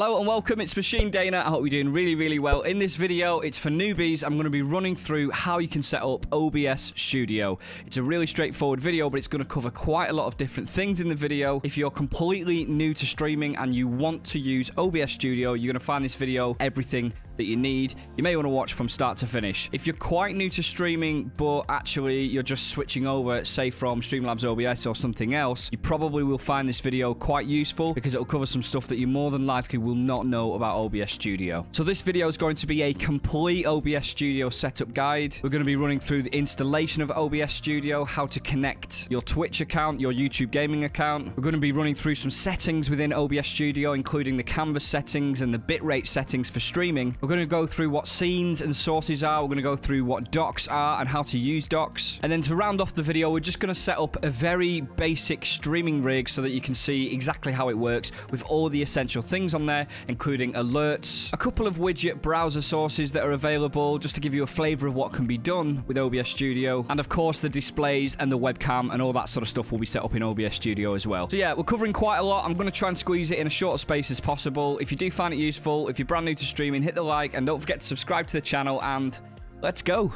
Hello and welcome, it's Machine Daena. I hope you're doing really, really well. In this video, it's for newbies. I'm going to be running through how you can set up OBS Studio. It's a really straightforward video, but it's going to cover quite a lot of different things in the video. If you're completely new to streaming and you want to use OBS Studio, you're going to find this video everything that you need. You may want to watch from start to finish. If you're quite new to streaming, but actually you're just switching over, say from Streamlabs OBS or something else, you probably will find this video quite useful because it'll cover some stuff that you more than likely will not know about OBS Studio. So this video is going to be a complete OBS Studio setup guide. We're going to be running through the installation of OBS Studio, how to connect your Twitch account, your YouTube gaming account. We're going to be running through some settings within OBS Studio, including the canvas settings and the bitrate settings for streaming. We're going to go through what scenes and sources are. We're going to go through what docks are and how to use docks. And then to round off the video, we're just going to set up a very basic streaming rig so that you can see exactly how it works with all the essential things on there, including alerts, a couple of widget browser sources that are available just to give you a flavor of what can be done with OBS Studio. And of course, the displays and the webcam and all that sort of stuff will be set up in OBS Studio as well. So yeah, we're covering quite a lot. I'm going to try and squeeze it in a shorter space as possible. If you do find it useful, if you're brand new to streaming, hit the like like and don't forget to subscribe to the channel and let's go.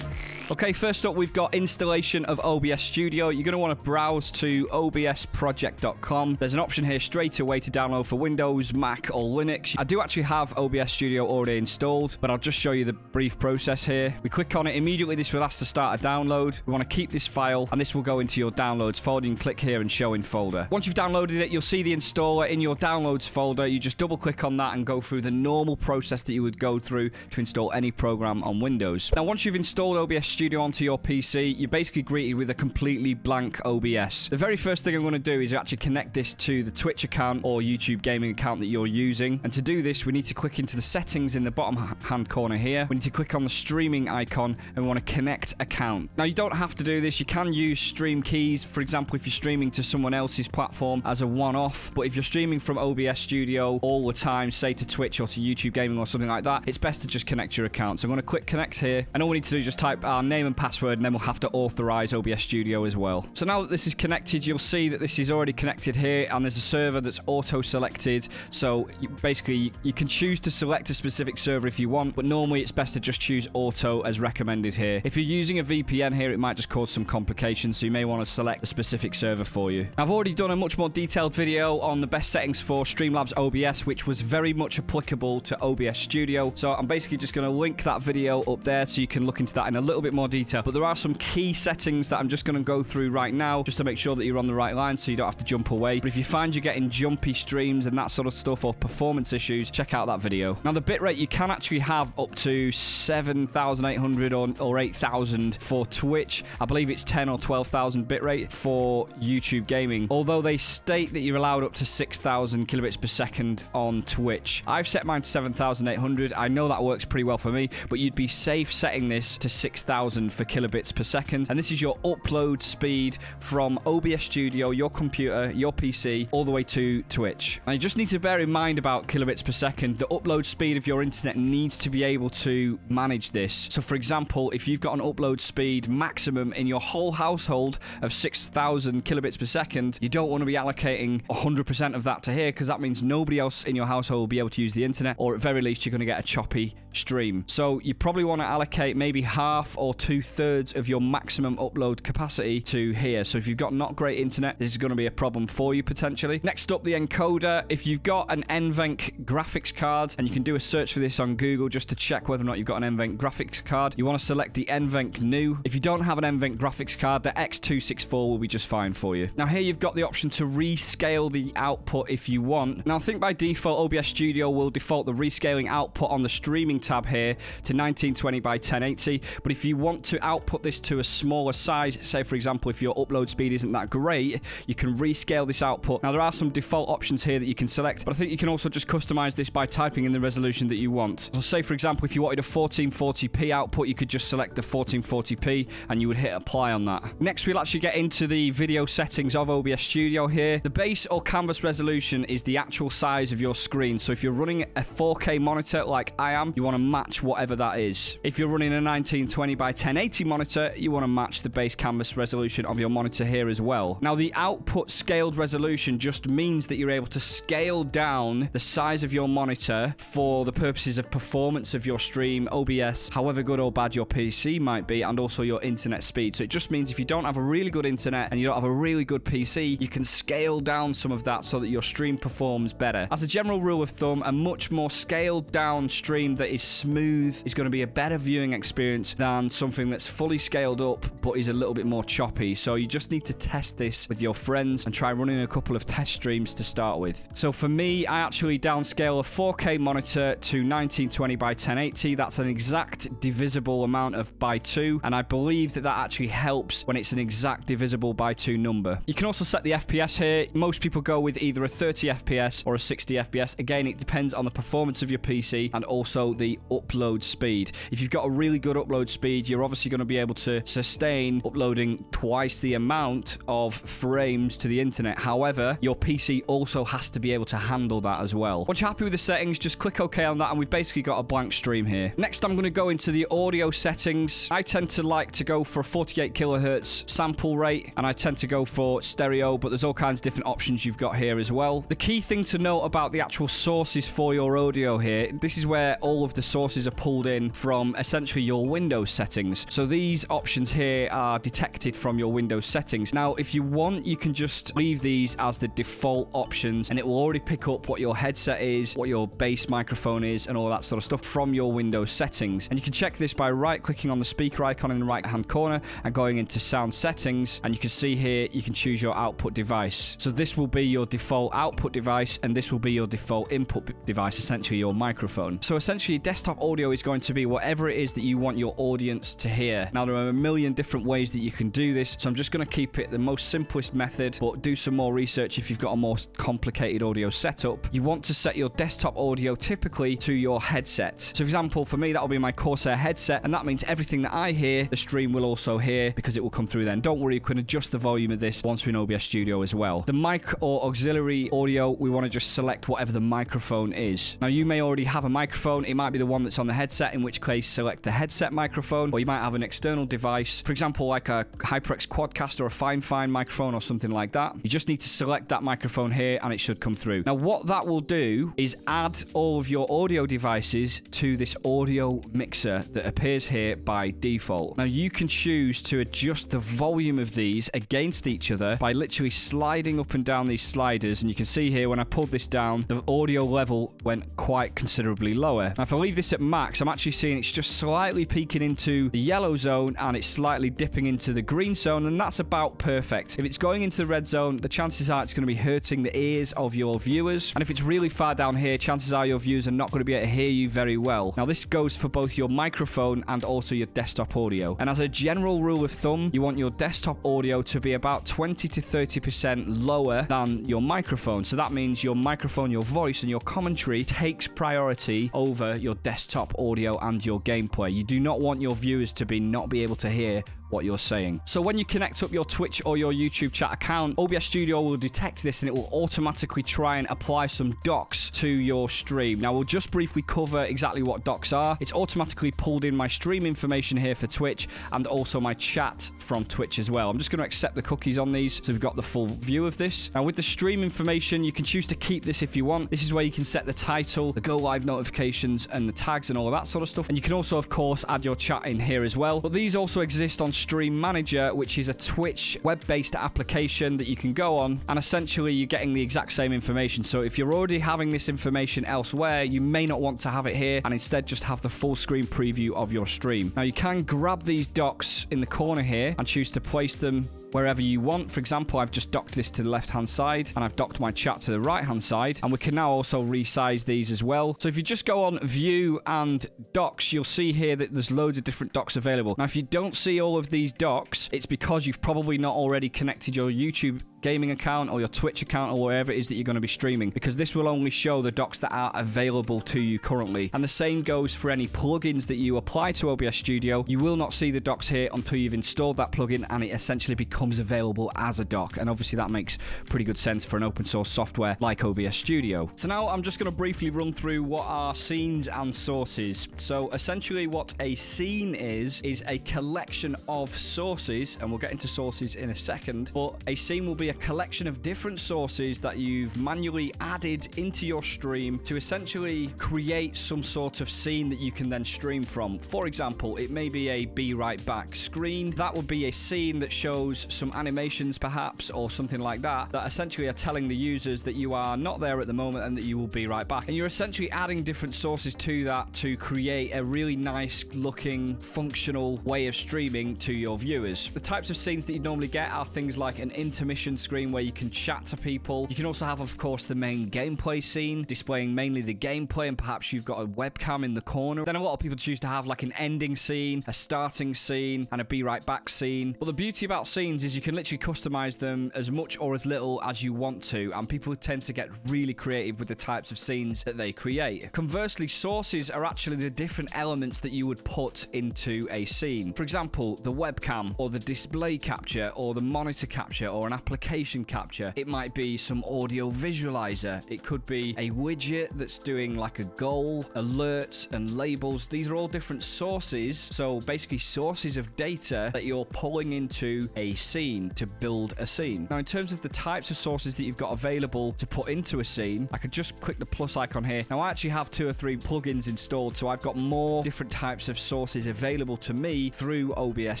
Okay, first up, we've got installation of OBS Studio. You're going to want to browse to obsproject.com. There's an option here straight away to download for Windows, Mac, or Linux. I do actually have OBS Studio already installed, but I'll just show you the brief process here. We click on it, immediately this will ask to start a download. We want to keep this file, and this will go into your downloads folder. You can click here and show in folder. Once you've downloaded it, you'll see the installer in your downloads folder. You just double click on that and go through the normal process that you would go through to install any program on Windows. Now, once you've installed OBS Studio onto your PC, you're basically greeted with a completely blank OBS. The very first thing I'm going to do is actually connect this to the Twitch account or YouTube gaming account that you're using. And to do this, we need to click into the settings in the bottom hand corner here. We need to click on the streaming icon and we want to connect account. Now, you don't have to do this. You can use stream keys. For example, if you're streaming to someone else's platform as a one-off. But if you're streaming from OBS Studio all the time, say to Twitch or to YouTube gaming or something like that, it's best to just connect your account. So I'm going to click connect here. And all we need to do is just type our name and password and then we'll have to authorize OBS Studio as well. So now that this is connected, you'll see that this is already connected here and there's a server that's auto-selected. So you, basically, you can choose to select a specific server if you want, but normally it's best to just choose auto as recommended here. If you're using a VPN here, it might just cause some complications, so you may want to select a specific server for you. I've already done a much more detailed video on the best settings for Streamlabs OBS, which was very much applicable to OBS Studio. So I'm basically just going to link that video up there so you can look into that in a little bit more detail but there are some key settings that I'm just going to go through right now just to make sure that you're on the right line so you don't have to jump away. But if you find you're getting jumpy streams and that sort of stuff or performance issues, check out that video. Now, the bitrate you can actually have up to 7,800 or, or 8,000 for Twitch. I believe it's 10 or 12,000 bitrate for YouTube gaming. Although they state that you're allowed up to 6,000 kilobits per second on Twitch. I've set mine to 7,800. I know that works pretty well for me, but you'd be safe setting this to 6,000 for kilobits per second. And this is your upload speed from OBS Studio, your computer, your PC, all the way to Twitch. And you just need to bear in mind about kilobits per second. The upload speed of your internet needs to be able to manage this. So for example, if you've got an upload speed maximum in your whole household of 6,000 kilobits per second, you don't want to be allocating 100% of that to here because that means nobody else in your household will be able to use the internet or at very least you're going to get a choppy stream. So you probably want to allocate maybe half or two thirds of your maximum upload capacity to here. So if you've got not great internet, this is going to be a problem for you potentially. Next up, the encoder. If you've got an NVENC graphics card, and you can do a search for this on Google just to check whether or not you've got an NVENC graphics card, you want to select the NVENC New. If you don't have an NVENC graphics card, the X264 will be just fine for you. Now here you've got the option to rescale the output if you want. Now I think by default, OBS Studio will default the rescaling output on the streaming tab here to 1920 by 1080. But if you want to output this to a smaller size, say for example, if your upload speed isn't that great, you can rescale this output. Now there are some default options here that you can select, but I think you can also just customize this by typing in the resolution that you want. So say for example, if you wanted a 1440p output, you could just select the 1440p and you would hit apply on that. Next, we'll actually get into the video settings of OBS Studio here. The base or canvas resolution is the actual size of your screen. So if you're running a 4K monitor like I am, you want to match whatever that is. If you're running a 1920 by 1080 monitor, you want to match the base canvas resolution of your monitor here as well. Now, the output scaled resolution just means that you're able to scale down the size of your monitor for the purposes of performance of your stream, OBS, however good or bad your PC might be, and also your internet speed. So it just means if you don't have a really good internet and you don't have a really good PC, you can scale down some of that so that your stream performs better. As a general rule of thumb, a much more scaled down stream that is smooth is going to be a better viewing experience than something that's fully scaled up but is a little bit more choppy. So you just need to test this with your friends and try running a couple of test streams to start with. So for me, I actually downscale a 4K monitor to 1920 by 1080. That's an exact divisible amount of by 2 and I believe that that actually helps when it's an exact divisible by 2 number. You can also set the FPS here. Most people go with either a 30 FPS or a 60 FPS. Again, it depends on the performance of your PC and also the upload speed. If you've got a really good upload speed, you're obviously going to be able to sustain uploading twice the amount of frames to the internet. However, your PC also has to be able to handle that as well. Once you're happy with the settings, just click OK on that and we've basically got a blank stream here. Next, I'm going to go into the audio settings. I tend to like to go for a 48 kilohertz sample rate and I tend to go for stereo, but there's all kinds of different options you've got here as well. The key thing to note about the actual sources for your audio here, this is where all of the sources are pulled in from essentially your Windows settings. So these options here are detected from your Windows settings. Now, if you want, you can just leave these as the default options and it will already pick up what your headset is, what your base microphone is, and all that sort of stuff from your Windows settings. And you can check this by right clicking on the speaker icon in the right hand corner and going into sound settings. And you can see here, you can choose your output device. So this will be your default output device and this will be your default input device, essentially your microphone. So essentially desktop audio is going to be whatever it is that you want your audience to hear. Now there are a million different ways that you can do this. So I'm just going to keep it the most simplest method, but do some more research if you've got a more complicated audio setup. You want to set your desktop audio typically to your headset. So for example, for me, that'll be my Corsair headset. And that means everything that I hear, the stream will also hear because it will come through then. Don't worry, you can adjust the volume of this once we're in OBS Studio as well. The mic or auxiliary audio, we want to just select whatever the microphone is. Now, you may already have a microphone. It might be the one that's on the headset, in which case select the headset microphone, or you might have an external device, for example, like a HyperX Quadcast or a Fifine microphone or something like that. You just need to select that microphone here and it should come through. Now, what that will do is add all of your audio devices to this audio mixer that appears here by default. Now, you can choose to adjust the volume of these against each other by literally sliding up and down these sliders. And you can see here when I pulled this down, the audio level went quite considerably lower. Now, if I leave this at max, I'm actually seeing it's just slightly peaking into the yellow zone and it's slightly dipping into the green zone, and that's about perfect. If it's going into the red zone, the chances are it's going to be hurting the ears of your viewers. And if it's really far down here, chances are your viewers are not going to be able to hear you very well. Now, this goes for both your microphone and also your desktop audio. And as a general rule of thumb, you want your desktop audio to be about 20 to 30% lower than your microphone. So that means your microphone, your voice, and your commentary takes priority over your desktop audio and your gameplay. You do not want your viewers to be not be able to hear what you're saying. So when you connect up your Twitch or your YouTube chat account, OBS Studio will detect this and it will automatically try and apply some docks to your stream. Now, we'll just briefly cover exactly what docks are. It's automatically pulled in my stream information here for Twitch and also my chat from Twitch as well. I'm just going to accept the cookies on these so we've got the full view of this. Now, with the stream information, you can choose to keep this if you want. This is where you can set the title, the go live notifications, and the tags and all of that sort of stuff. And you can also, of course, add your chat in here as well. But these also exist on Stream Manager, which is a Twitch web-based application that you can go on, and essentially you're getting the exact same information. So if you're already having this information elsewhere, you may not want to have it here, and instead just have the full screen preview of your stream. Now you can grab these docks in the corner here and choose to place them wherever you want. For example, I've just docked this to the left-hand side and I've docked my chat to the right-hand side. And we can now also resize these as well. So if you just go on view and docks, you'll see here that there's loads of different docks available. Now, if you don't see all of these docks, it's because you've probably not already connected your YouTube gaming account or your Twitch account or wherever it is that you're going to be streaming because this will only show the docks that are available to you currently. And the same goes for any plugins that you apply to OBS Studio. You will not see the docks here until you've installed that plugin and it essentially becomes available as a dock. And obviously that makes pretty good sense for an open source software like OBS Studio. So now I'm just going to briefly run through what are scenes and sources. So essentially what a scene is, is a collection of sources, and we'll get into sources in a second, but a scene will be a collection of different sources that you've manually added into your stream to essentially create some sort of scene that you can then stream from. For example, it may be a be right back screen. That would be a scene that shows some animations perhaps or something like that that essentially are telling the users that you are not there at the moment and that you will be right back. And you're essentially adding different sources to that to create a really nice looking functional way of streaming to your viewers. The types of scenes that you normally get are things like an intermission screen where you can chat to people. You can also have of course the main gameplay scene displaying mainly the gameplay and perhaps you've got a webcam in the corner. Then a lot of people choose to have like an ending scene, a starting scene and a be right back scene. But the beauty about scenes is you can literally customize them as much or as little as you want to and people tend to get really creative with the types of scenes that they create. Conversely, sources are actually the different elements that you would put into a scene. For example, the webcam or the display capture or the monitor capture or an application capture. It might be some audio visualizer. It could be a widget that's doing like a goal, alerts and labels. These are all different sources. So basically sources of data that you're pulling into a scene to build a scene. Now, in terms of the types of sources that you've got available to put into a scene, I could just click the plus icon here. Now, I actually have two or three plugins installed, so I've got more different types of sources available to me through OBS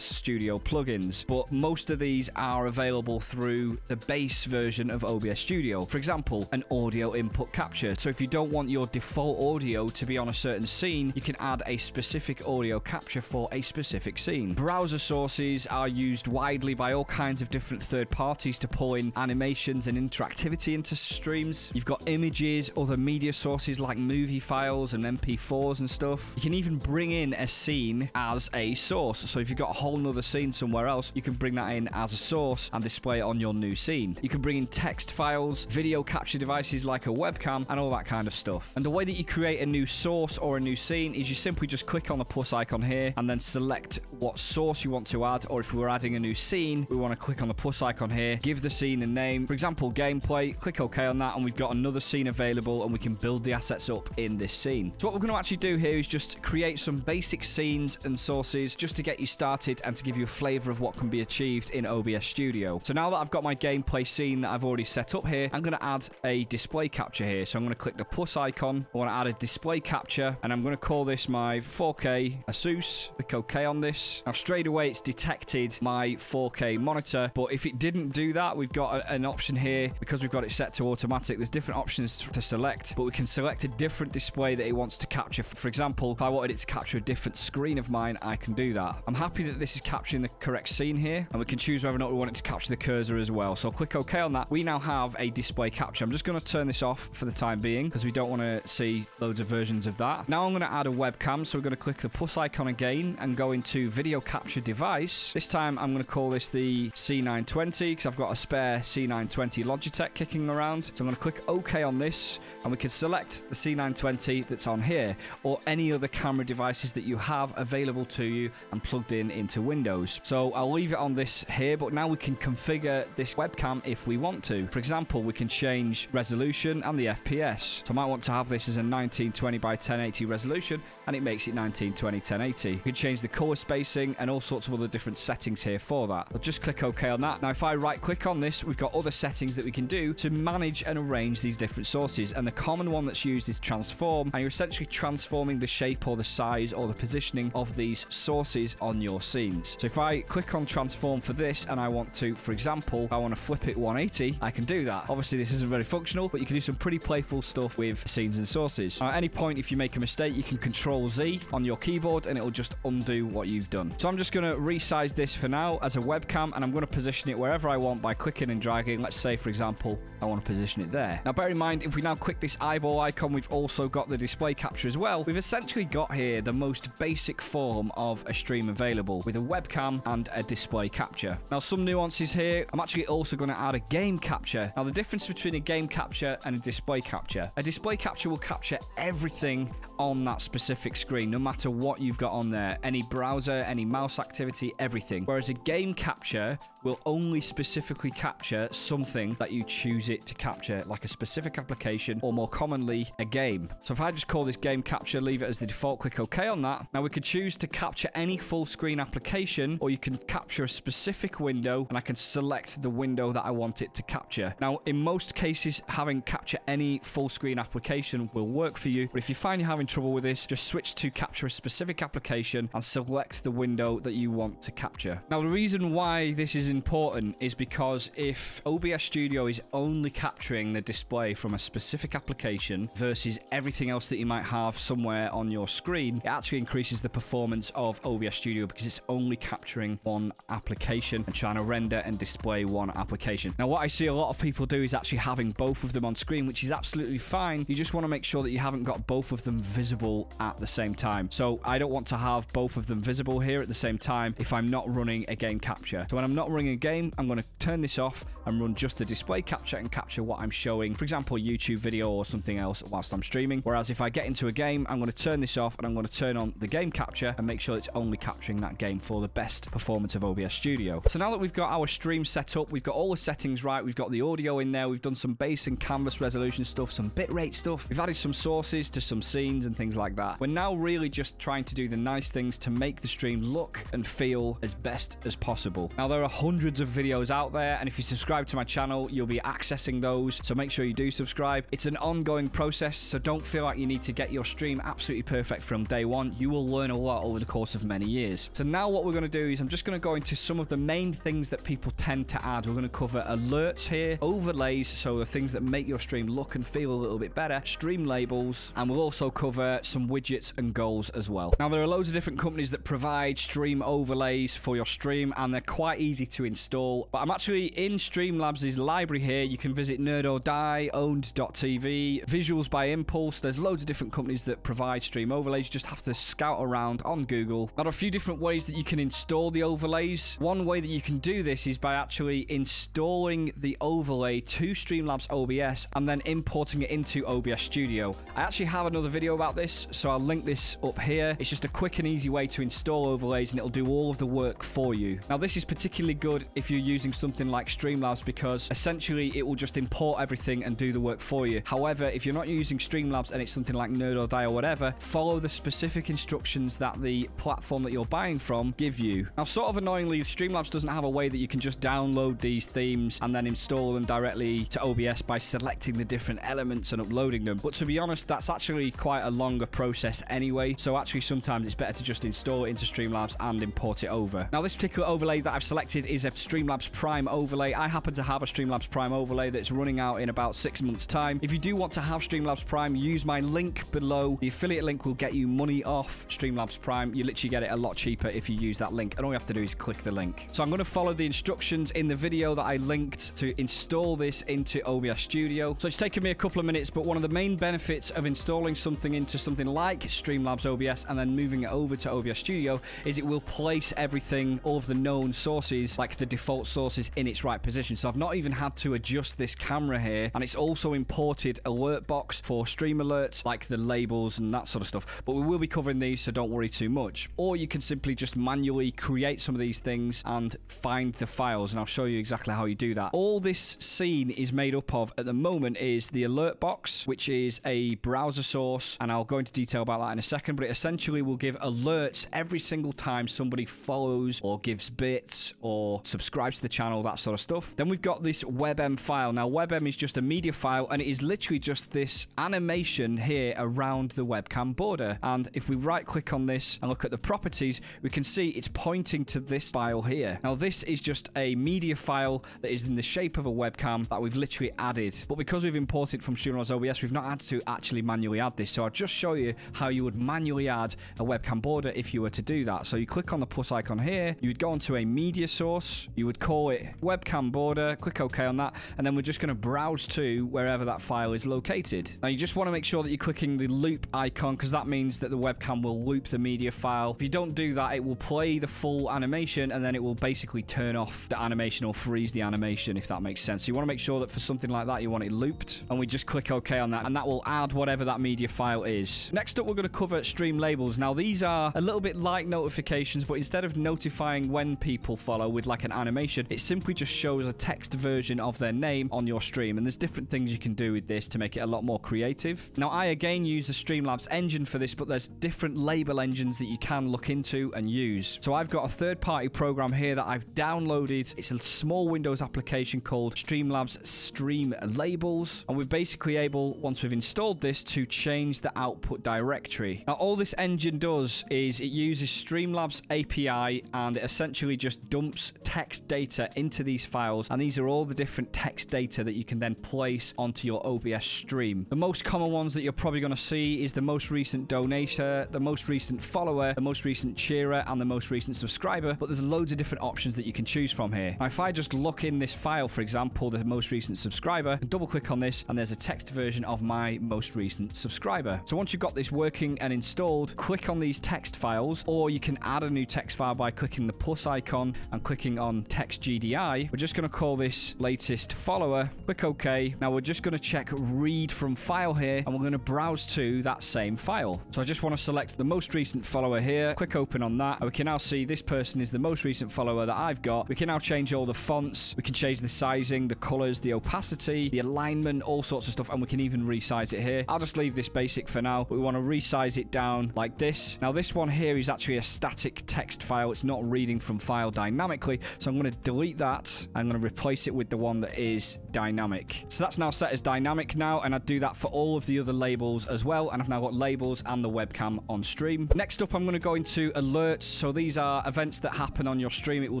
Studio plugins, but most of these are available through the base version of OBS Studio. For example, an audio input capture. So if you don't want your default audio to be on a certain scene, you can add a specific audio capture for a specific scene. Browser sources are used widely by all kinds of different third parties to pull in animations and interactivity into streams. You've got images, other media sources like movie files and MP4s and stuff. You can even bring in a scene as a source. So if you've got a whole nother scene somewhere else, you can bring that in as a source and display it on your new scene. You can bring in text files, video capture devices like a webcam, and all that kind of stuff. And the way that you create a new source or a new scene is you simply just click on the plus icon here and then select what source you want to add. Or if we're adding a new scene, we want to click on the plus icon here, give the scene a name. For example, gameplay, click OK on that, and we've got another scene available, and we can build the assets up in this scene. So what we're going to actually do here is just create some basic scenes and sources just to get you started and to give you a flavor of what can be achieved in OBS Studio. So now that I've got my gameplay scene that I've already set up here, I'm going to add a display capture here. So I'm going to click the plus icon. I want to add a display capture, and I'm going to call this my 4K Asus. Click OK on this. Now straight away it's detected my 4K monitor, but if it didn't do that, we've got a, an option here because we've got it set to automatic. There's different options to select, but we can select a different display that it wants to capture. For example, if I wanted it to capture a different screen of mine, I can do that. I'm happy that this is capturing the correct scene here, and we can choose whether or not we want it to capture the cursor as So I'll click OK on that. We now have a display capture. I'm just going to turn this off for the time being because we don't want to see loads of versions of that. Now I'm going to add a webcam, so we're going to click the plus icon again and go into video capture device. This time I'm going to call this the C920 because I've got a spare C920 Logitech kicking around. So I'm going to click OK on this and we can select the C920 that's on here or any other camera devices that you have available to you and plugged in into Windows. So I'll leave it on this here, but now we can configure this webcam if we want to. For example, we can change resolution and the FPS. So I might want to have this as a 1920 by 1080 resolution and it makes it 1920 1080. You can change the color spacing and all sorts of other different settings here for that. I'll just click OK on that. Now if I right click on this, we've got other settings that we can do to manage and arrange these different sources. And the common one that's used is transform. And you're essentially transforming the shape or the size or the positioning of these sources on your scenes. So if I click on transform for this and I want to, for example, I want to flip it 180, I can do that. Obviously this isn't very functional, but you can do some pretty playful stuff with scenes and sources. At any point, if you make a mistake, you can control Z on your keyboard and it'll just undo what you've done. So I'm just going to resize this for now as a webcam and I'm going to position it wherever I want by clicking and dragging. Let's say, for example, I want to position it there. Now, bear in mind, if we now click this eyeball icon, we've also got the display capture as well. We've essentially got here the most basic form of a stream available with a webcam and a display capture. Now, some nuances here. I'm actually also going to add a game capture. Now, the difference between a game capture and a display capture, a display capture will capture everything on that specific screen, no matter what you've got on there. Any browser, any mouse activity, everything. Whereas a game capture will only specifically capture something that you choose it to capture, like a specific application or more commonly, a game. So if I just call this game capture, leave it as the default, click OK on that. Now we could choose to capture any full screen application or you can capture a specific window and I can select the window that I want it to capture. Now, in most cases, having capture any full screen application will work for you. But if you find you're having trouble with this, just switch to capture a specific application and select the window that you want to capture. Now, the reason why this is important is because if OBS Studio is only capturing the display from a specific application versus everything else that you might have somewhere on your screen, it actually increases the performance of OBS Studio because it's only capturing one application and trying to render and display one application. Now, what I see a lot of people do is actually having both of them on screen, which is absolutely fine. You just want to make sure that you haven't got both of them visible at the same time. So I don't want to have both of them visible here at the same time if I'm not running a game capture. So when I'm not running a game, I'm going to turn this off and run just the display capture and capture what I'm showing, for example, YouTube video or something else whilst I'm streaming. Whereas if I get into a game, I'm going to turn this off and I'm going to turn on the game capture and make sure it's only capturing that game for the best performance of OBS Studio. So now that we've got our stream set up, we've got all the settings right, we've got the audio in there, we've done some base and canvas resolution stuff, some bitrate stuff, we've added some sources to some scenes and things like that. We're now really just trying to do the nice things to make the stream look and feel as best as possible. Now, there are hundreds of videos out there, and if you subscribe to my channel, you'll be accessing those, so make sure you do subscribe. It's an ongoing process, so don't feel like you need to get your stream absolutely perfect from day one. You will learn a lot over the course of many years. So now what we're going to do is I'm just going to go into some of the main things that people tend to add. We're going to cover alerts here, overlays, so the things that make your stream look and feel a little bit better, stream labels, and we'll also cover some widgets and goals as well. Now, there are loads of different companies that provide stream overlays for your stream, and they're quite easy to install. But I'm actually in Streamlabs' library here. You can visit Nerd or Die, Own3d.tv, Visuals by Impulse. There's loads of different companies that provide stream overlays. You just have to scout around on Google. There are a few different ways that you can install the overlays. One way that you can do this is by actually installing the overlay to Streamlabs OBS and then importing it into OBS Studio. I actually have another video about this, so I'll link this up here. It's just a quick and easy way to install overlays and it'll do all of the work for you. Now, this is particularly good if you're using something like Streamlabs because essentially it will just import everything and do the work for you. However, if you're not using Streamlabs and it's something like Nerd or Die or whatever, follow the specific instructions that the platform that you're buying from give you. Now, sort of annoyingly, Streamlabs doesn't have a way that you can just download these themes and then install them directly to OBS by selecting the different elements and uploading them. But to be honest, that's actually quite a longer process anyway. So actually, sometimes it's better to just install it into Streamlabs and import it over. Now, this particular overlay that I've selected is a Streamlabs Prime overlay. I happen to have a Streamlabs Prime overlay that's running out in about six months' time. If you do want to have Streamlabs Prime, use my link below. The affiliate link will get you money off Streamlabs Prime. You literally get it a lot cheaper if you use that link, and all you have to do is click the link. So I'm going to follow the instructions in the video that I linked to install this into OBS Studio. So it's taken me a couple of minutes, but one of the main benefits of installing something into something like Streamlabs OBS and then moving it over to OBS Studio is it will place everything, all of the known sources, like the default sources, in its right position. So I've not even had to adjust this camera here, and it's also imported alert box for stream alerts, like the labels and that sort of stuff. But we will be covering these, so don't worry too much. Or you can simply just manually create some of these things and find the files, and I'll show you exactly how you do that. All this scene is made up of at the moment is the alert box, which is a browser source, and I'll go into detail about that in a second, but it essentially will give alerts every single time somebody follows or gives bits or subscribes to the channel, that sort of stuff. Then we've got this WebM file. Now, WebM is just a media file, and it is literally just this animation here around the webcam border. And if we right click on this and look at the properties, we can see it's pointing to this file here. Now, this is just a media file that is in the shape of a webcam that we've literally added. But because we've imported from Streamlabs OBS, we've not had to actually manually add this. So I'll just show you how you would manually add a webcam border if you were to do that. So you click on the plus icon here, you would go onto a media source, you would call it webcam border, click OK on that, and then we're just going to browse to wherever that file is located. Now you just want to make sure that you're clicking the loop icon because that means that the webcam will loop the media file. If you don't do that, it will play the full animation and then it will basically turn off the animation or freeze the animation if that makes sense. So you want to make sure that for something like that, you want it looped and we just click OK on that and that will add whatever that media file is. Next up, we're going to cover stream labels. Now these are a little bit like notifications, but instead of notifying when people follow with like an animation, it simply just shows a text version of their name on your stream. And there's different things you can do with this to make it a lot more creative. Now, I again use the Streamlabs engine for this, but there's different label engines that you can look into and use. So I've got a third-party program here that I've downloaded. It's a small Windows application called Streamlabs Stream Labels. And we're basically able, once we've installed this, to change the output directory. Now, all this engine does is it uses Streamlabs API and it essentially just dumps text data into these files. And these are all the different text data that you can then place onto your OBS stream. The most common ones that you're probably going to see is the most recent donator, the most recent follower, the most recent cheerer, and the most recent subscriber. But there's loads of different options that you can choose from here. Now, if I just look in this file, for example, the most recent subscriber, double click on this, and there's a text version of my most recent subscriber. So once you've got this working and installed, click on these text files, or you can add a new text file by clicking the plus icon and clicking on text GDI. We're just going to call this latest follower. Click OK. Now we're just going to check read from file here, and we're going to browse to that same file. So I just want to select the most recent follower here. Click open on that. We can now see this person is the most recent follower that I've got. We can now change all the fonts. We can change the sizing, the colors, the opacity, the alignment, all sorts of stuff. And we can even resize it here. I'll just leave this basic for now. But we want to resize it down like this. Now this one here is actually a static text file. It's not reading from file dynamically. So I'm going to delete that. I'm going to replace it with the one that is dynamic. So that's now set as dynamic now. And I do that for all of the other labels as well. And I've now got labels and the webcam on stream. Next up, I'm going to go into alerts. So these are events that happen on your stream. It will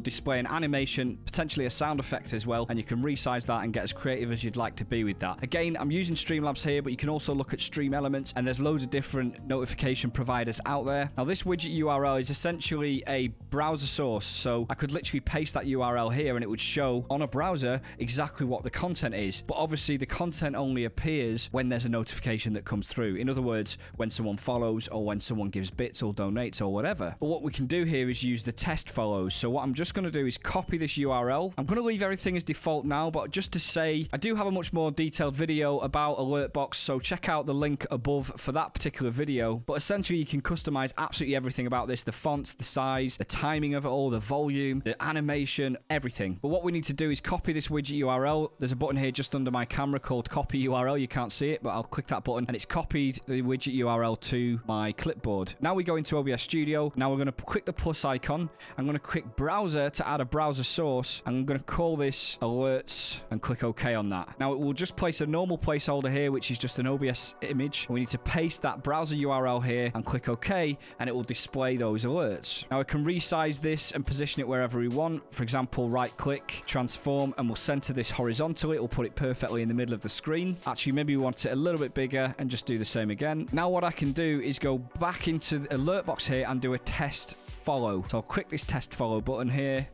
display an animation, potentially a sound effect as well. And you can resize that and get as creative as you'd like to be with that. Again, I'm using Streamlabs here, but you can also look at Stream Elements. And there's loads of different notification providers out there. Now, this widget URL is essentially a browser source. So I could literally paste that URL here and it would show on a browser exactly what the content is. But obviously, the content only appears when there's a notification that comes through. In other words, when someone follows or when someone gives bits or donates or whatever. But what we can do here is use the test follows. So what I'm just going to do is copy this URL. I'm going to leave everything as default now, but just to say, I do have a much more detailed video about Alertbox, so check out the link above for that particular video. But essentially, you can customize absolutely everything about this. The fonts, the size, the timing of it all, the volume, the animation, everything. But what we need to do is copy this widget URL. There's a button here just under my camera called copy URL. You can't see it, but I'll click that button and it's copied the widget URL to my clipboard. Now we go into OBS Studio. Now we're going to click the plus icon. I'm going to click browser to add a browser source. I'm going to call this alerts and click OK on that. Now it will just place a normal placeholder here, which is just an OBS image. We need to paste that browser URL here and click OK, and it will display those alerts. Now I can resize this and position it wherever we want. For example, right click, transform, and we'll center this horizontally. It will put it perfectly in the middle of the screen. Actually, maybe we want it a little bit bigger and just do the same again. Now what I can do is go back into the alert box here and do a test follow. So I'll click this test follow button here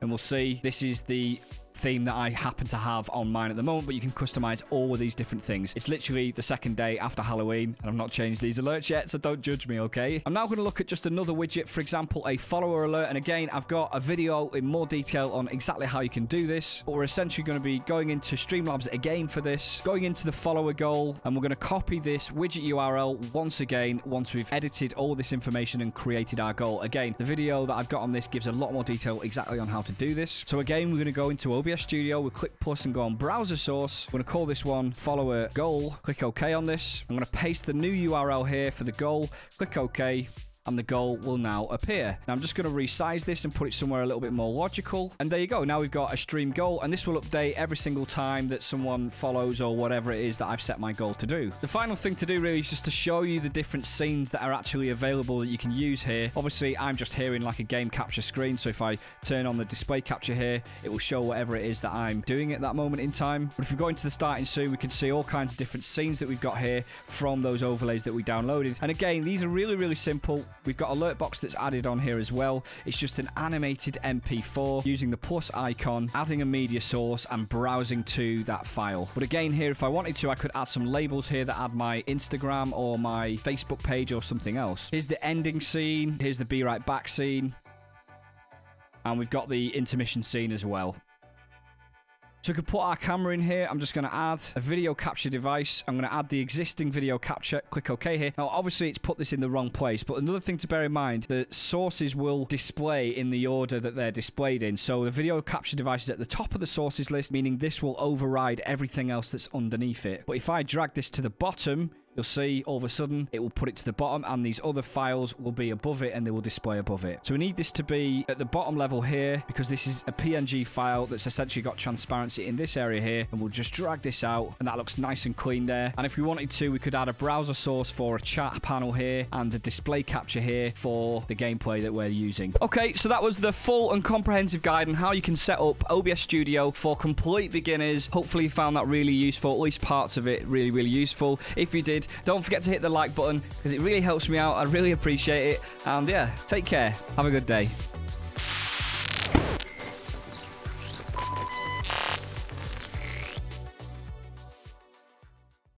and we'll see this is the theme that I happen to have on mine at the moment, but you can customize all of these different things. It's literally the second day after Halloween, and I've not changed these alerts yet, so don't judge me, okay? I'm now going to look at just another widget, for example, a follower alert, and again, I've got a video in more detail on exactly how you can do this, but we're essentially going to be going into Streamlabs again for this, going into the follower goal, and we're going to copy this widget URL once again, once we've edited all this information and created our goal. Again, the video that I've got on this gives a lot more detail exactly on how to do this. So again, we're going to go into OBS Studio, we'll click plus and go on browser source. I'm going to call this one follower goal. Click OK on this. I'm going to paste the new URL here for the goal. Click OK. And the goal will now appear. Now I'm just going to resize this and put it somewhere a little bit more logical. And there you go. Now we've got a stream goal, and this will update every single time that someone follows or whatever it is that I've set my goal to do. The final thing to do really is just to show you the different scenes that are actually available that you can use here. Obviously, I'm just here in like a game capture screen, so if I turn on the display capture here, it will show whatever it is that I'm doing at that moment in time. But if we go into the starting soon, we can see all kinds of different scenes that we've got here from those overlays that we downloaded. And again, these are really, really simple. We've got alert box that's added on here as well. It's just an animated MP4 using the plus icon, adding a media source and browsing to that file. But again, here, if I wanted to, I could add some labels here that add my Instagram or my Facebook page or something else. Here's the ending scene. Here's the be right back scene. And we've got the intermission scene as well. So we could put our camera in here. I'm just going to add a video capture device. I'm going to add the existing video capture. Click OK here. Now, obviously, it's put this in the wrong place. But another thing to bear in mind, the sources will display in the order that they're displayed in. So the video capture device is at the top of the sources list, meaning this will override everything else that's underneath it. But if I drag this to the bottom, you'll see all of a sudden it will put it to the bottom and these other files will be above it and they will display above it. So we need this to be at the bottom level here because this is a PNG file that's essentially got transparency in this area here and we'll just drag this out and that looks nice and clean there. And if we wanted to, we could add a browser source for a chat panel here and the display capture here for the gameplay that we're using. Okay, so that was the full and comprehensive guide on how you can set up OBS Studio for complete beginners. Hopefully you found that really useful, at least parts of it really, really useful. If you did, don't forget to hit the like button because it really helps me out. I really appreciate it. And yeah, take care. Have a good day.